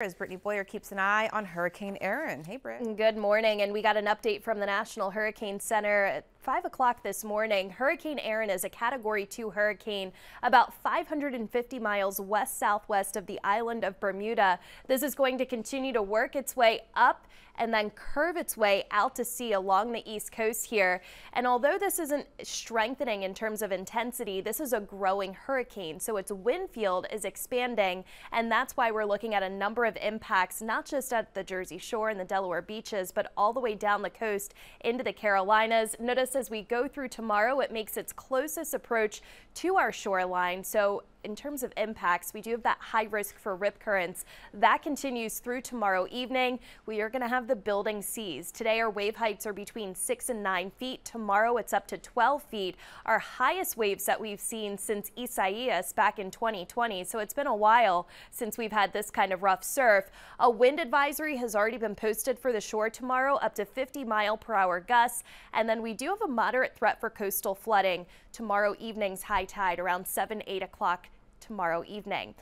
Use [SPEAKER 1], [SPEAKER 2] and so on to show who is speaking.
[SPEAKER 1] As Brittany Boyer keeps an eye on Hurricane Erin. Hey, Britt.
[SPEAKER 2] Good morning, and we got an update from the National Hurricane Center 5 o'clock this morning. Hurricane Erin is a Category 2 hurricane about 550 miles west-southwest of the island of Bermuda. This is going to continue to work its way up and then curve its way out to sea along the east coast here. And although this isn't strengthening in terms of intensity, this is a growing hurricane, so its wind field is expanding, and that's why we're looking at a number of impacts, not just at the Jersey Shore and the Delaware beaches, but all the way down the coast into the Carolinas. Notice as we go through tomorrow, it makes its closest approach to our shoreline. So in terms of impacts, we do have that high risk for rip currents. That continues through tomorrow evening. We are going to have the building seas. Today, our wave heights are between 6 and 9 feet. Tomorrow, it's up to 12 feet. Our highest waves that we've seen since Isaias back in 2020. So it's been a while since we've had this kind of rough surf. A wind advisory has already been posted for the shore tomorrow, up to 50 mile per hour gusts. And then we do have a moderate threat for coastal flooding tomorrow evening's high tide around 7, 8 o'clock tomorrow evening.